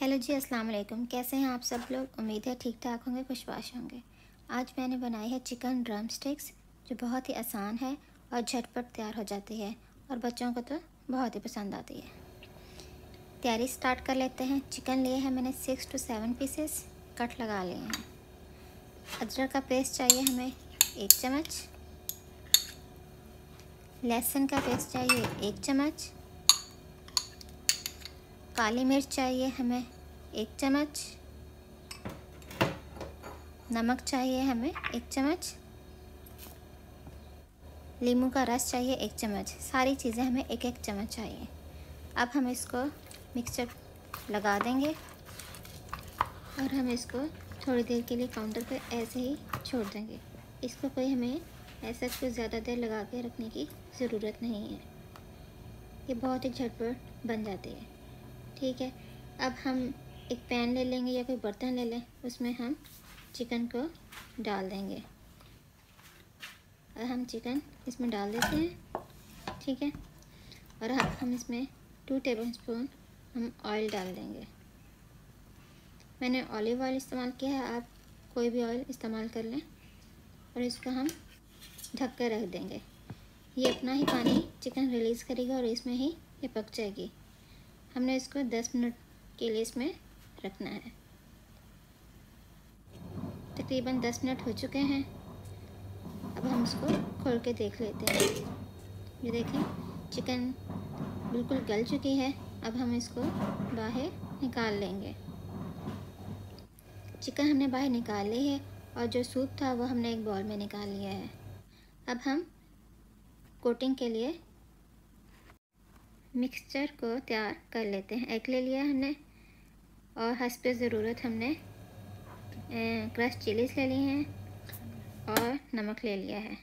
Hello जी, अस्सलाम वालेकुम। कैसे हैं आप सब लोग? उम्मीद है ठीक ठाक होंगे, खुशबाश होंगे। आज मैंने बनाई है चिकन ड्रम स्टिक्स जो बहुत ही आसान है और झटपट तैयार हो जाती है और बच्चों को तो बहुत ही पसंद आती है। तैयारी स्टार्ट कर लेते हैं। चिकन लिए हैं मैंने six two seven pieces, cut लगा लिए हैं। अदरक का पेस्ट चाहिए हमें एक चम्मच। लहसुन का पेस्ट चाहिए एक चम्मच। काली मिर्च चाहिए हमें, एक चम्मच। नमक चाहिए हमें, एक चम्मच। लींबू का रस चाहिए, एक चम्मच। सारी चीज़ें हमें एक एक चम्मच चाहिए। अब हम इसको मिक्सचर लगा देंगे। और हम इसको थोड़ी देर के लिए काउंटर पर ऐसे ही छोड़ देंगे। इसको कोई हमें ऐसा कुछ ज़्यादा देर लगा के रखने की ज़रूरत नहीं है। ये बहुत ही झटपट बन जाती है। ठीक है। अब हम एक पैन ले लेंगे या कोई बर्तन ले लें, उसमें हम चिकन को डाल देंगे। और हम चिकन इसमें डाल देते हैं, ठीक है। और अब हम इसमें टू टेबल स्पून हम ऑयल डाल देंगे। मैंने ऑलिव ऑयल इस्तेमाल किया है, आप कोई भी ऑयल इस्तेमाल कर लें और इसको हम ढक कर रख देंगे। ये अपना ही पानी चिकन रिलीज़ करेगा और इसमें ही ये पक जाएगी। हमने इसको 10 मिनट के लिए इसमें रखना है। तकरीबन 10 मिनट हो चुके हैं। अब हम इसको खोल के देख लेते हैं। ये देखें, चिकन बिल्कुल गल चुकी है। अब हम इसको बाहर निकाल लेंगे। चिकन हमने बाहर निकाल ली है और जो सूप था वो हमने एक बॉल में निकाल लिया है। अब हम कोटिंग के लिए मिक्सचर को तैयार कर लेते हैं। एग ले लिया हमने और हंस पे ज़रूरत हमने क्रश चिलीज ले ली हैं और नमक ले लिया है।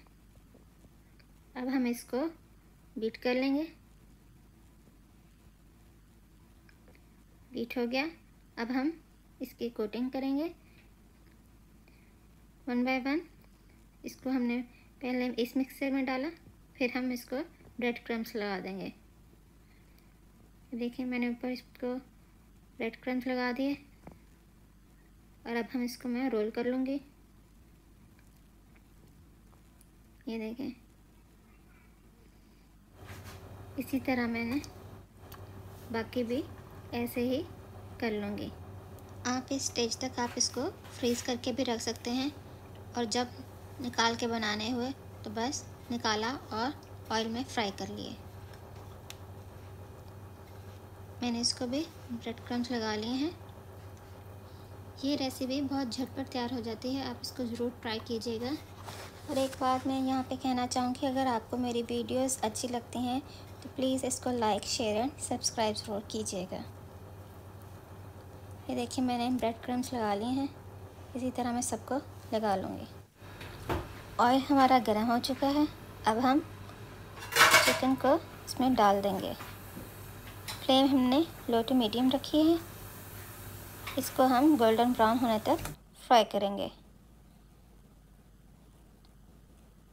अब हम इसको बीट कर लेंगे। बीट हो गया। अब हम इसकी कोटिंग करेंगे। वन बाय वन इसको हमने पहले इस मिक्सर में डाला, फिर हम इसको ब्रेड क्रम्स लगा देंगे। देखिए, मैंने ऊपर इसको रेड क्रंच लगा दिए। और अब हम इसको मैं रोल कर लूँगी। ये देखें। इसी तरह मैंने बाकी भी ऐसे ही कर लूँगी। आप इस स्टेज तक आप इसको फ्रीज़ करके भी रख सकते हैं। और जब निकाल के बनाने हुए तो बस निकाला और ऑयल में फ्राई कर लिए। मैंने इसको भी ब्रेड क्रम्स लगा लिए हैं। ये रेसिपी बहुत झटपट तैयार हो जाती है, आप इसको ज़रूर ट्राई कीजिएगा। और एक बात मैं यहाँ पे कहना चाहूँगी, अगर आपको मेरी वीडियोस अच्छी लगती हैं तो प्लीज़ इसको लाइक शेयर एंड सब्सक्राइब ज़रूर कीजिएगा। ये देखिए, मैंने ब्रेड क्रम्स लगा लिए हैं। इसी तरह मैं सबको लगा लूँगी। ऑयल हमारा गर्म हो चुका है। अब हम चिकन को इसमें डाल देंगे। फ्लेम हमने लो टू मीडियम रखी है। इसको हम गोल्डन ब्राउन होने तक फ्राई करेंगे।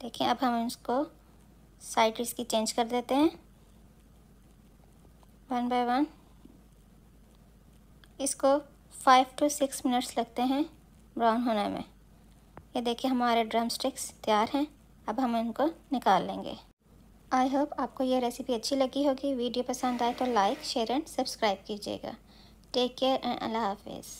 देखिए, अब हम इसको साइड इसकी चेंज कर देते हैं। One by one. इसको फाइव टू सिक्स मिनट्स लगते हैं ब्राउन होने में। ये देखिए, हमारे ड्रम स्टिक्स तैयार हैं। अब हम इनको निकाल लेंगे। आई होप आपको यह रेसिपी अच्छी लगी होगी। वीडियो पसंद आए तो लाइक शेयर एंड सब्सक्राइब कीजिएगा। टेक केयर एंड अल्लाह हाफिज़